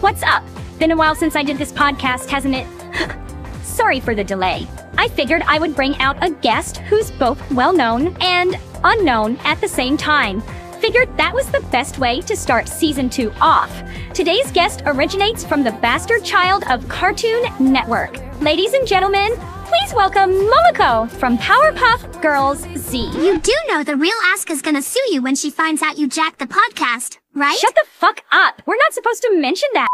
What's up? Been a while since I did this podcast, hasn't it? Sorry for the delay. I figured I would bring out a guest who's both well known and unknown at the same time. Figured that was the best way to start season 2 off. Today's guest originates from the bastard child of Cartoon Network. Ladies and gentlemen, please welcome Momoko from Powerpuff Girls Z. You do know the real Asuka's gonna sue you when she finds out you jacked the podcast, right? Shut the fuck up! We're not supposed to mention that!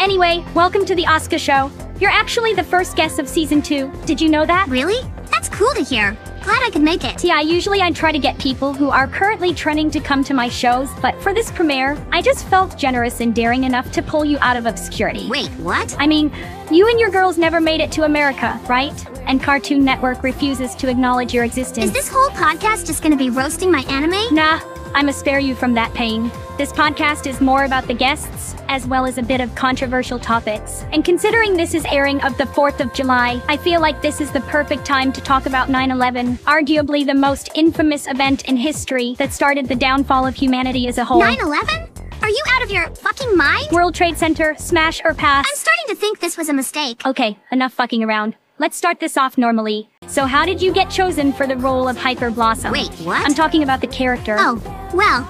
Anyway, welcome to the Asuka Show. You're actually the first guest of season 2. Did you know that? Really? That's cool to hear. Glad I could make it. Yeah, usually I try to get people who are currently trending to come to my shows, but for this premiere, I just felt generous and daring enough to pull you out of obscurity. Wait, what? I mean, you and your girls never made it to America, right? And Cartoon Network refuses to acknowledge your existence. Is this whole podcast just gonna be roasting my anime? Nah, I'ma spare you from that pain. This podcast is more about the guests, as well as a bit of controversial topics. And considering this is airing of the 4th of July, I feel like this is the perfect time to talk about 9-11, arguably the most infamous event in history that started the downfall of humanity as a whole. 9-11? Are you out of your fucking mind? World Trade Center, smash or pass? I'm starting to think this was a mistake. Okay, enough fucking around. Let's start this off normally. So how did you get chosen for the role of Hyper Blossom? Wait, what? I'm talking about the character. Oh, well,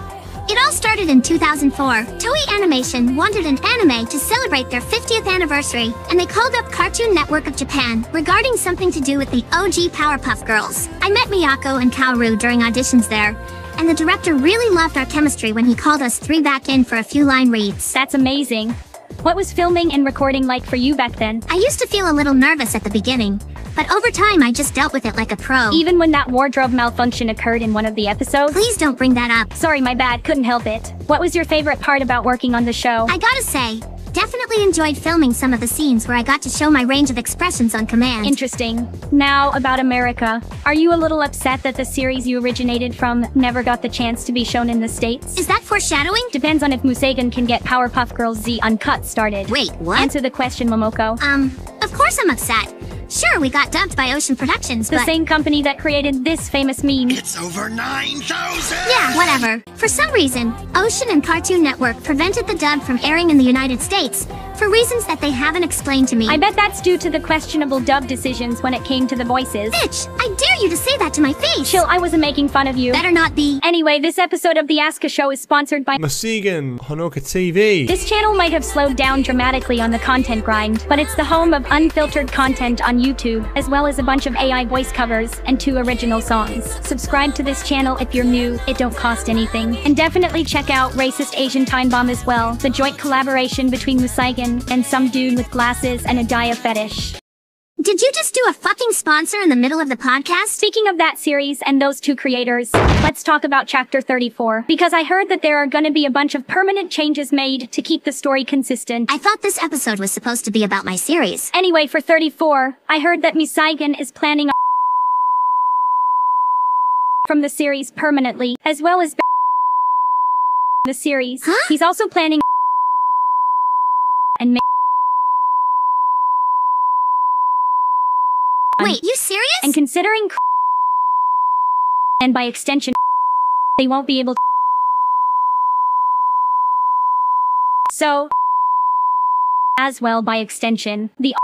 it all started in 2004. Toei Animation wanted an anime to celebrate their 50th anniversary, and they called up Cartoon Network of Japan regarding something to do with the OG Powerpuff Girls. I met Miyako and Kaoru during auditions there, and the director really loved our chemistry when he called us three back in for a few line reads. That's amazing. What was filming and recording like for you back then? I used to feel a little nervous at the beginning, but over time I just dealt with it like a pro. Even when that wardrobe malfunction occurred in one of the episodes? Please don't bring that up. Sorry, my bad, couldn't help it. What was your favorite part about working on the show? I gotta say, definitely enjoyed filming some of the scenes where I got to show my range of expressions on command. Interesting. Now, about America. Are you a little upset that the series you originated from never got the chance to be shown in the States? Is that foreshadowing? Depends on if Museigen can get Powerpuff Girls Z Uncut started. Wait, what? Answer the question, Momoko. Um, of course I'm upset. Sure, we got dubbed by Ocean Productions, the but... same company that created this famous meme. It's over 9,000! Yeah, whatever. For some reason, Ocean and Cartoon Network prevented the dub from airing in the United States, for reasons that they haven't explained to me. I bet that's due to the questionable dub decisions when it came to the voices. Bitch, I dare you to say that to my face! Chill, I wasn't making fun of you. Better not be. Anyway, this episode of The Asuka Show is sponsored by Museigen, Honoka TV. This channel might have slowed down dramatically on the content grind, but it's the home of unfiltered content on YouTube, as well as a bunch of AI voice covers and two original songs. Subscribe to this channel if you're new, it don't cost anything. And definitely check out Racist Asian Time Bomb as well, the joint collaboration between Museigen and some dude with glasses and a Daya fetish. Did you just do a fucking sponsor in the middle of the podcast? Speaking of that series and those two creators, let's talk about Chapter 34. Because I heard that there are gonna be a bunch of permanent changes made to keep the story consistent. I thought this episode was supposed to be about my series. Anyway, for 34, I heard that Museigen is planning a from the series permanently, as well as the series. Huh? He's also planning and Wait, you serious? and considering and by extension they won't be able to so as well by extension the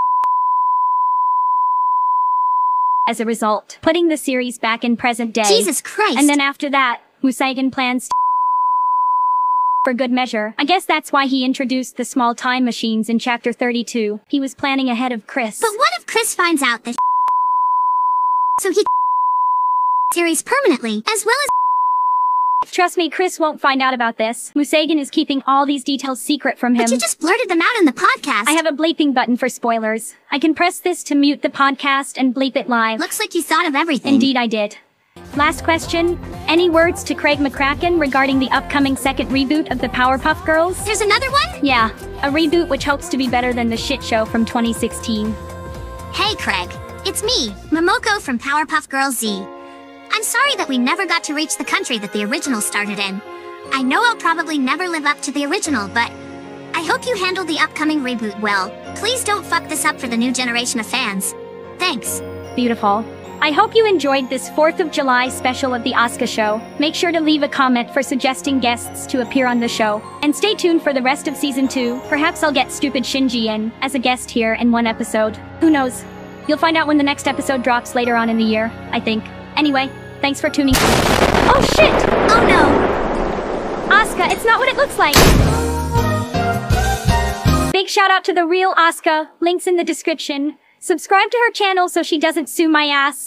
as a result putting the series back in present day Jesus Christ. and then after that Museigen plans to for good measure. I guess that's why he introduced the small time machines in chapter 32. He was planning ahead of Chris. But what if Chris finds out that so he series permanently, as well as Trust me, Chris won't find out about this. Museigen is keeping all these details secret from him. But you just blurted them out in the podcast. I have a bleeping button for spoilers. I can press this to mute the podcast and bleep it live. Looks like you thought of everything. Indeed I did. Last question. Any words to Craig McCracken regarding the upcoming second reboot of the Powerpuff Girls? There's another one? Yeah, a reboot which hopes to be better than the shit show from 2016. Hey, Craig. It's me, Momoko from Powerpuff Girls Z. I'm sorry that we never got to reach the country that the original started in. I know I'll probably never live up to the original, but I hope you handle the upcoming reboot well. Please don't fuck this up for the new generation of fans. Thanks. Beautiful. I hope you enjoyed this 4th of July special of the Asuka Show. Make sure to leave a comment for suggesting guests to appear on the show. And stay tuned for the rest of season 2. Perhaps I'll get stupid Shinji in as a guest here in one episode. Who knows? You'll find out when the next episode drops later on in the year, I think. Anyway, thanks for tuning. In. Oh shit! Oh no! Asuka, it's not what it looks like! Big shout out to the real Asuka, links in the description. Subscribe to her channel so she doesn't sue my ass.